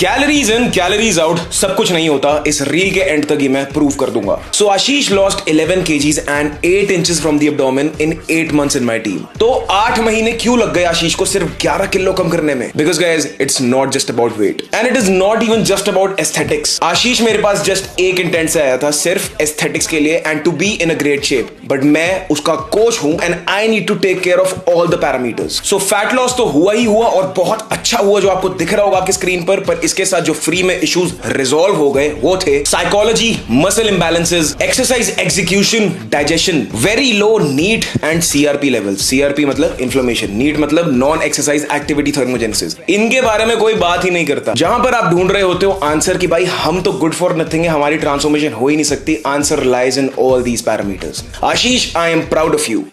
Calories in calories out सब कुछ नहीं होता। इस रील के एंड तक ही मैं प्रूव कर दूँगा। So Ashish lost 11 KGs and 8 inches from the abdomen in 8 months in my team तो 8 महीने क्यों लग गए आशीष को सिर्फ़ 11 किलो कम करने में? Because guys it's not just about weight and it is not even just about aesthetics Ashish मेरे पास जस्ट एक इंटेंट से आया था, सिर्फ़ एस्थेटिक्स के लिए and to be in a great shape but मैं उसका कोच हूँ and I need to take care of all the parameters so fat loss तो हुआ ही हुआ और बहुत अच्छा हुआ जो आपको दिख रहा होगा आपकी स्क्रीन पर पर इसके साथ जो फ्री में इश्यूज़ रिजोल्व हो गए, वो थे psychology muscle imbalances exercise execution digestion very low NEAT and CRP level CRP मतलब इन्फ्लेमेशन नीट मतलब नॉन एक्सरसाइज एक्टिविटी थर्मोजेनेसिस इनके बारे में कोई बात ही नहीं करता। जहाँ पर आप ढूंढ रहे होते हो आंसर की भाई हम तो गुड फॉर नथिंग है, हमारी ट्रांसफॉर्मेशन हो ही नहीं सकती। Answer lies in all these parameters Ashish I am proud of you